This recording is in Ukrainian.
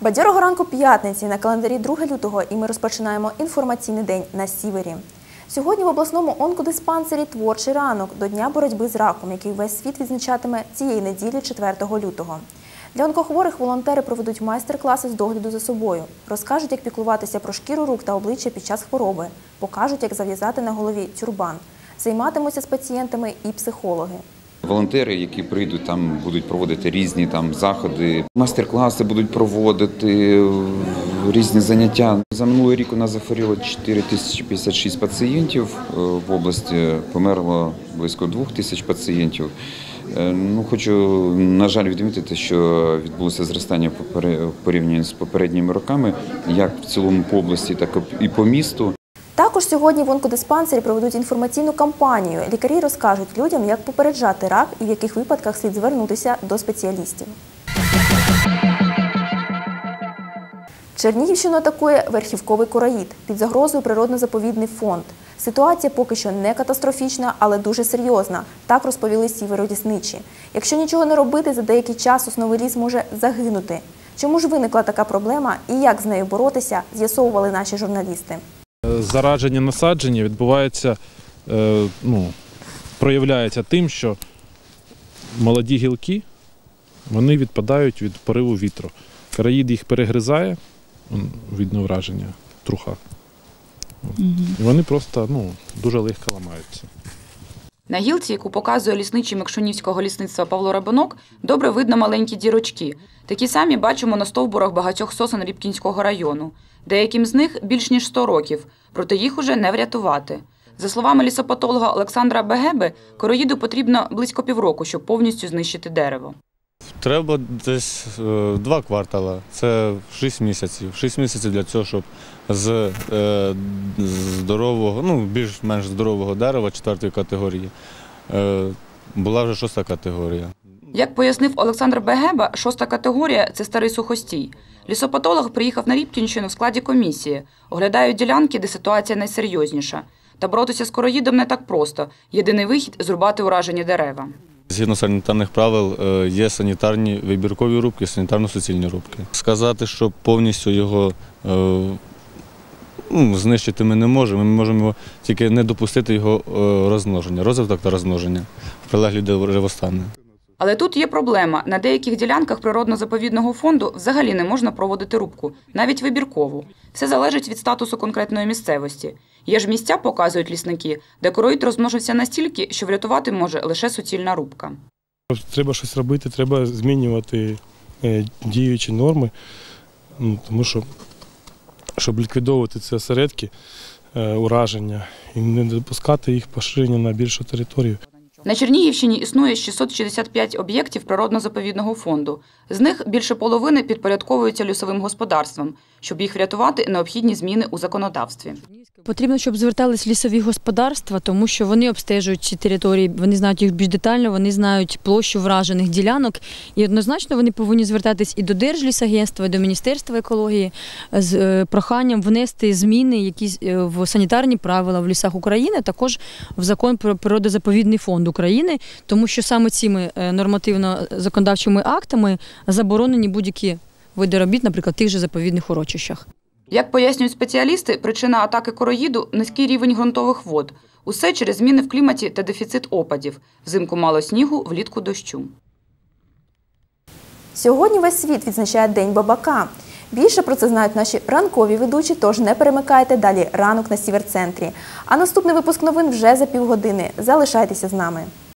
Бадьорого ранку п'ятниці на календарі 2 лютого і ми розпочинаємо інформаційний день на Сівері. Сьогодні в обласному онкодиспансері творчий ранок до Дня боротьби з раком, який весь світ відзначатиме цієї неділі 4 лютого. Для онкохворих волонтери проведуть майстер-класи з догляду за собою, розкажуть, як піклуватися про шкіру рук та обличчя під час хвороби, покажуть, як зав'язати на голові тюрбан. Займатимуться з пацієнтами і психологи. Волонтери, які прийдуть, там будуть проводити різні там заходи, майстер-класи будуть проводити, різні заняття. За минулий рік у нас захворіло 4056 пацієнтів е, в області, померло близько 2000 пацієнтів. Е, Ну, хочу, на жаль, відмітити, що відбулося зростання попере- з попередніми роками, як в цілому по області, так і по місту. Також сьогодні в онкодиспансері проведуть інформаційну кампанію. Лікарі розкажуть людям, як попереджати рак і в яких випадках слід звернутися до спеціалістів. Чернігівщину атакує верхівковий кораїд. Під загрозою природно-заповідний фонд. Ситуація поки що не катастрофічна, але дуже серйозна. Так розповіли сіверодісничі. Якщо нічого не робити, за деякий час основний ліс може загинути. Чому ж виникла така проблема і як з нею боротися, з'ясовували наші журналісти. Зараження насадження відбувається, е, ну, проявляється тим, що молоді гілки вони відпадають від пориву вітру. Караїд їх перегризає, видно враження, труха. І вони просто ну, дуже легко ламаються. На гілці, яку показує лісничий Мекшунівського лісництва Павло Рабинок, добре видно маленькі дірочки. Такі самі бачимо на стовбурах багатьох сосен Рібкінського району. Деяким з них більш ніж 100 років, проте їх уже не врятувати. За словами лісопатолога Олександра Бегеби, короїду потрібно близько півроку, щоб повністю знищити дерево. Треба десь е, два квартала, це 6 місяців. 6 місяців для цього, щоб з е, здорового, ну, більш-менш здорового дерева четвертої категорії е, була вже шоста категорія. Як пояснив Олександр Бегеба, шоста категорія це старий сухостій. Лісопатолог приїхав на Рібкінщину в складі комісії, оглядають ділянки, де ситуація найсерйозніша. Та боротися з короїдом не так просто. Єдиний вихід зрубати уражені дерева. Згідно санітарних правил, е, є санітарні вибіркові рубки, санітарно-суцільні рубки. Сказати, що повністю його е, ну, знищити ми не можемо. Ми можемо тільки не допустити його е, розмноження, розвиток та розмноження в прилеглі деревостани. Але тут є проблема. На деяких ділянках природно-заповідного фонду взагалі не можна проводити рубку, навіть вибіркову. Все залежить від статусу конкретної місцевості. Є ж місця, показують лісники, де короїд розмножився настільки, що врятувати може лише суцільна рубка. Треба щось робити, треба змінювати е, діючі норми, ну, тому що, щоб ліквідовувати ці осередки, е, ураження і не допускати їх поширення на більшу територію. На Чернігівщині існує 665 об'єктів природно-заповідного фонду. З них більше половини підпорядковуються лісовим господарствам. Щоб їх врятувати, необхідні зміни у законодавстві. Потрібно, щоб звертались лісові господарства, тому що вони обстежують ці території, вони знають їх більш детально, вони знають площу вражених ділянок. І однозначно вони повинні звертатись і до Держлісагентства, і до Міністерства екології з е, проханням внести зміни якісь е, в санітарні правила в лісах України, також в закон про природозаповідний фонд України, тому що саме цими е, нормативно-законодавчими актами заборонені будь-які види робіт, наприклад, тих же заповідних урочищах. Як пояснюють спеціалісти, причина атаки короїду – низький рівень ґрунтових вод. Усе через зміни в кліматі та дефіцит опадів. Взимку мало снігу, влітку дощу. Сьогодні весь світ відзначає День бабака. Більше про це знають наші ранкові ведучі, тож не перемикайте далі ранок на Сіверцентрі. А наступний випуск новин вже за півгодини. Залишайтеся з нами.